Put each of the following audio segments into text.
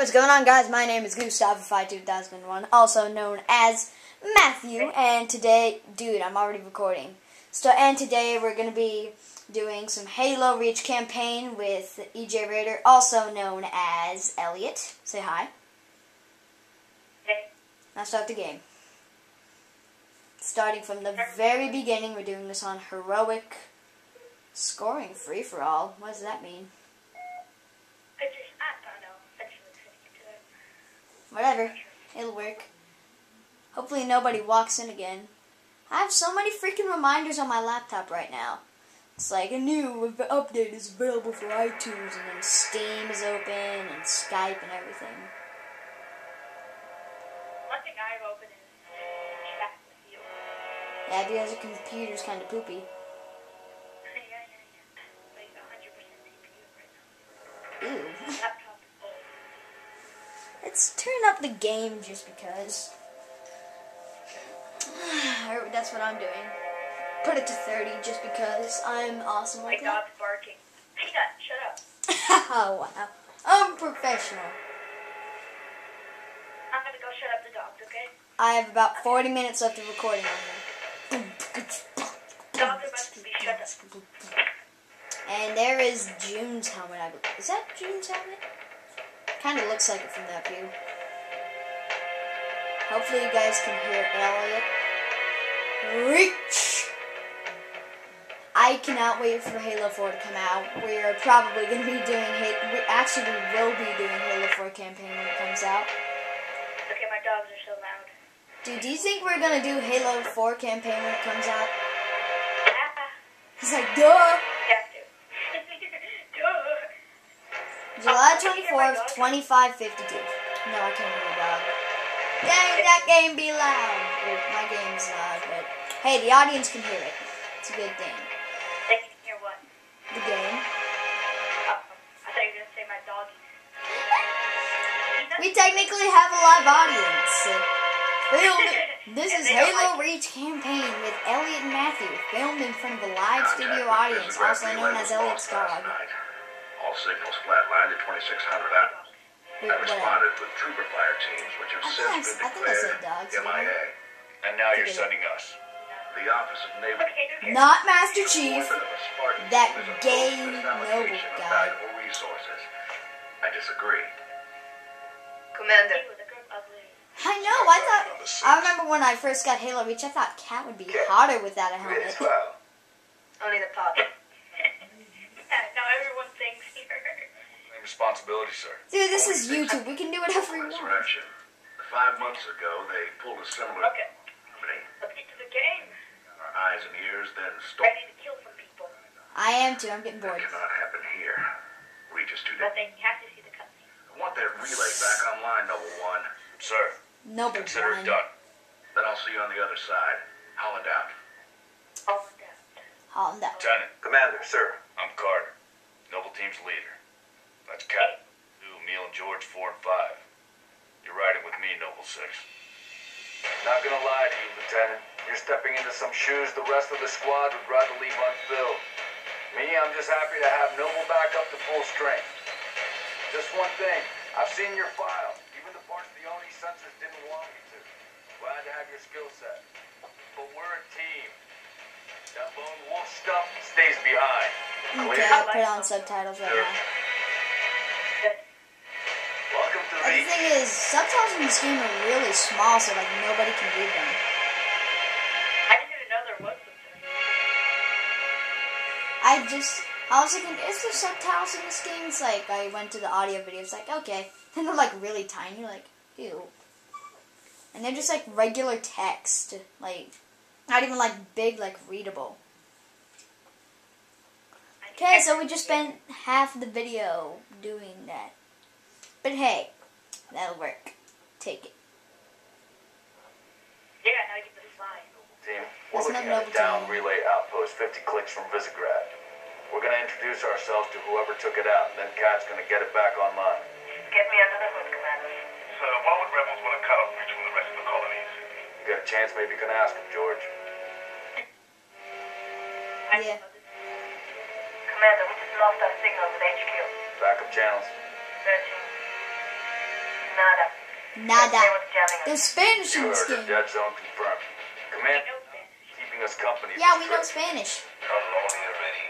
what's going on, guys? My name is Gustovify2001, also known as Matthew, and today, dude, I'm already recording. So, and today we're gonna be doing some Halo Reach campaign with EJ Raider, also known as Elliott. Say hi. Hey. Now start the game. Starting from the very beginning, we're doing this on heroic scoring free for all. What does that mean? I just, I don't know. I just was thinking to it. Whatever. It'll work. Hopefully nobody walks in again. I have so many freaking reminders on my laptop right now. It's like a new update is available for iTunes, and then Steam is open, and Skype, and everything. One thing I've opened is chat with you. Yeah, because your computer's kind of poopy. Let's turn up the game just because. That's what I'm doing. Put it to 30 just because I'm awesome My like that. dog's barking. Peanut, shut up. oh, wow. I'm professional. I'm gonna go shut up the dogs, okay? I have about 40 minutes left of recording on here. Dogs are about to be shut up. And there is Jun's helmet. I believe. Is that Jun's helmet? Kind of looks like it from that view. Hopefully you guys can hear Elliott. Reach! I cannot wait for Halo 4 to come out. We're probably going to be doing Halo. We actually we will be doing Halo 4 campaign when it comes out. Okay, my dogs are so loud. Dude, do you think we're going to do Halo 4 campaign when it comes out? Ah, He's like, duh! you have to. Duh. July Oh, can you hear my 24th, dog? 2552. No, I can't hear dog. Dang, that game be loud. Or, my game's loud, but hey, the audience can hear it. It's a good thing. They can hear what? The game. Oh, I thought you were gonna say my doggies. We technically have a live audience. This is And they don't Halo Reach campaign with Elliott and Matthew, filmed in front of a live studio audience, also known as Elliott's dog. All signals flatlined at 2600 hours. Wait, I whatever. responded with trooper fire teams, which have I since think I- been I I declared dogs, didn't MIA. And now you're sending us. The Office of Naval Okay. Not Master Chief. Deployment of a Spartan that team is gay opposed to noble guy. resources. I disagree. Commander, He was a good ugly. I know. I thought. I remember when I first got Halo Reach. I thought Kat would be hotter without a helmet. It's well. only the top. Yeah, now everyone thinks here. Any responsibility, sir. Dude, this is YouTube. We can do whatever we want. Five months ago, they pulled a similar Okay, company. let's get to the game. Our eyes and ears then stole. Ready to kill some people. I am too. I'm getting That bored. cannot happen here. Reach is too But they have to see the cutscene. I want that relay back online, Noble One. Sir, Noble consider one. it done. Then I'll see you on the other side. Holland out. All of that. Holland out. Lieutenant, Commander, sir. I'm Carter. Noble Team's leader. That's Kat. Two, me and George, four and five. You're riding with me, Noble Six. Not gonna lie to you, Lieutenant. You're stepping into some shoes the rest of the squad would rather leave unfilled. Me, I'm just happy to have Noble back up to full strength. Just one thing. I've seen your file. Even the parts the ONI censors didn't want me to. Glad to have your skill set. But we're a team. That lone wolf stuff stays behind. Okay, I'll put on subtitles right now. The thing is, subtitles in this game are really small, so like nobody can read them. I didn't even know there was something. I just, I was thinking, is there subtitles in this game? It's like I went to the audio video. It's like okay, and they're like really tiny, like ew. And they're just like regular text, like not even like big, like readable. Okay, so we just spent half the video doing that. But hey, that'll work. Take it. Yeah, now you get to fly. Team, we're not looking at a down Team. relay outpost 50 clicks from Visegrad. We're going to introduce ourselves to whoever took it out, and then Kat's going to get it back online. Get me under the hood, Commander. So, why would rebels want to cut off Reach from the rest of the colonies? You got a chance, maybe you can ask him, George. Yeah. Commander, we just lost our signal with HQ. Backup channels. Searching. Nada. Nada. They were jamming The. Spanish in You this game. Dead zone confirmed. Command, keeping us company. Yeah, we know. Spanish. Come lonely already.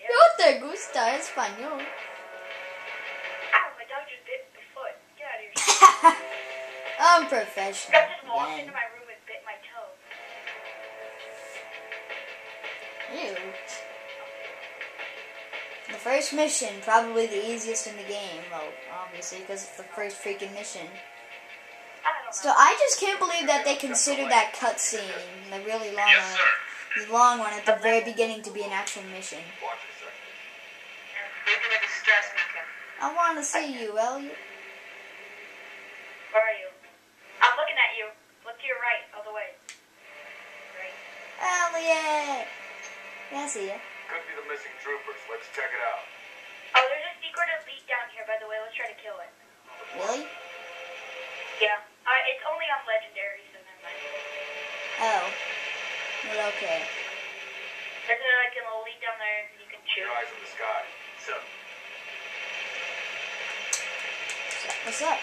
Yeah. No te gusta español. Ow, my dog just bit my foot. Get out of here. I'm professional. I just walked into my room and bit my toe. Ew. First mission, probably the easiest in the game. Well, obviously, because it's the first freaking mission. I don't know. Still, I just can't believe that they considered that cutscene, the really long Yes, one, the long one at the very beginning, to be an actual mission. Watch it, sir. Leaving a distress beacon. I want to see you, Elliott. Where are you? I'm looking at you. Look to your right, all the way. Right. Elliott! Yeah, I see ya. Could be the missing troopers. Let's check it out. Oh, there's a secret elite down here, by the way. Let's try to kill it. What? Yeah. Uh, it's only on legendary, so never mind. Oh. Well, okay. There's a, like an elite down there you can Keep choose. your eyes on the sky. So, What's up?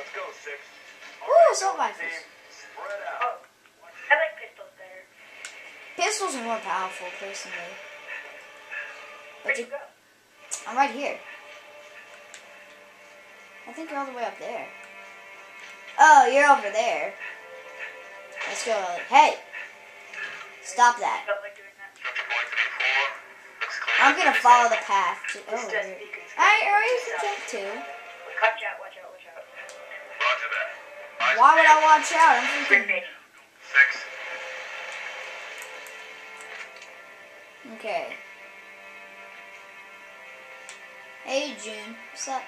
let's go, Six. Ooh, assault Team, rifles. spread out. Oh, I like pistols better. Pistols are more powerful, personally. But Where'd you, you go? I'm right here. I think you're all the way up there. Oh, you're over there. Let's go, Hey! Stop that. Felt like doing that. I'm gonna follow the path. To, oh, Distress weird. beacons. Alright, or you can jump too. Watch out, watch out, watch out. Why would I watch out? I'm freaking. Six. Okay. Hey, Jun. What's up?